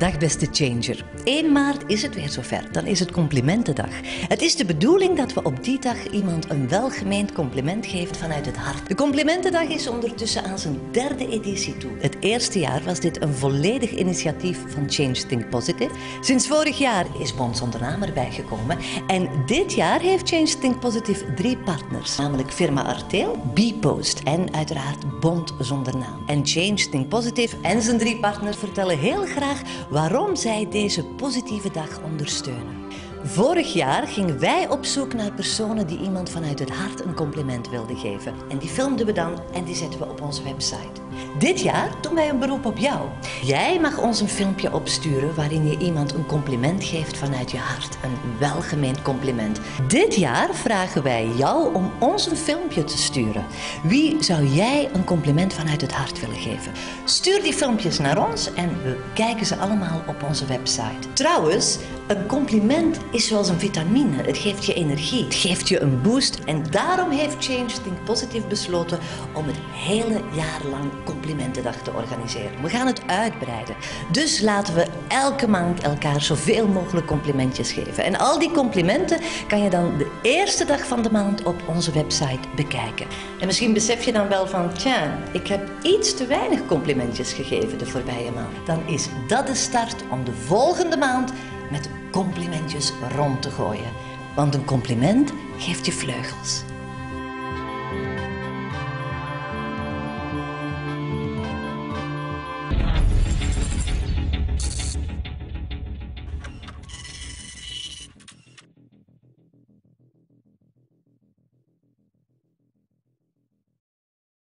Dag beste changer. 1 maart is het weer zover. Dan is het complimentendag. Het is de bedoeling dat we op die dag iemand een welgemeend compliment geven vanuit het hart. De complimentendag is ondertussen aan zijn derde editie toe. Het eerste jaar was dit een volledig initiatief van Change Think Positive. Sinds vorig jaar is Bond zonder naam erbij gekomen. En dit jaar heeft Change Think Positive drie partners. Namelijk firma Arteel, B-Post en uiteraard Bond zonder naam. En Change Think Positive en zijn drie partners vertellen heel graag waarom zij deze positieve dag ondersteunen. Vorig jaar gingen wij op zoek naar personen die iemand vanuit het hart een compliment wilden geven. En die filmden we dan en die zetten we op onze website. Dit jaar doen wij een beroep op jou. Jij mag ons een filmpje opsturen waarin je iemand een compliment geeft vanuit je hart. Een welgemeend compliment. Dit jaar vragen wij jou om ons een filmpje te sturen. Wie zou jij een compliment vanuit het hart willen geven? Stuur die filmpjes naar ons en we kijken ze allemaal op onze website. Trouwens, een compliment is zoals een vitamine. Het geeft je energie, het geeft je een boost. En daarom heeft Change Think Positive besloten om het hele jaar lang Complimentendag te organiseren. We gaan het uitbreiden. Dus laten we elke maand elkaar zoveel mogelijk complimentjes geven. En al die complimenten kan je dan de eerste dag van de maand op onze website bekijken. En misschien besef je dan wel van, tja, ik heb iets te weinig complimentjes gegeven de voorbije maand. Dan is dat de start om de volgende maand met complimentjes rond te gooien. Want een compliment geeft je vleugels.